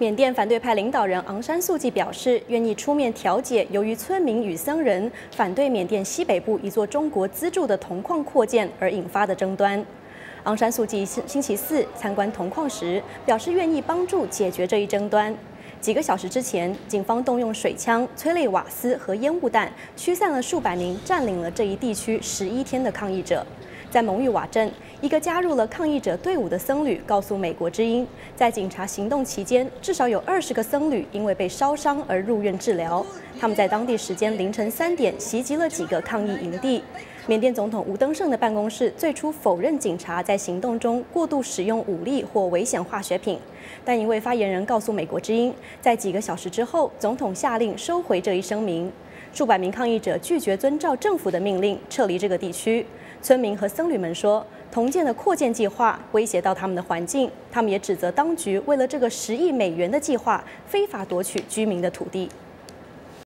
缅甸反对派领导人昂山素季表示，愿意出面调解由于村民与僧人反对缅甸西北部一座中国资助的铜矿扩建而引发的争端。昂山素季星星期四参观铜矿时，表示愿意帮助解决这一争端。几个小时之前，警方动用水枪、催泪瓦斯和烟雾弹驱散了数百名占领了这一地区十一天的抗议者。在蒙玉瓦镇，一个加入了抗议者队伍的僧侣告诉美国之音，在警察行动期间，至少有二十个僧侣因为被烧伤而入院治疗。他们在当地时间凌晨三点袭击了几个抗议营地。缅甸总统吴登盛的办公室最初否认警察在行动中过度使用武力或危险化学品，但一位发言人告诉美国之音，在几个小时之后，总统下令收回这一声明。数百名抗议者拒绝遵照政府的命令撤离这个地区。村民和僧侣们说，铜建的扩建计划威胁到他们的环境。他们也指责当局为了这个十亿美元的计划，非法夺取居民的土地。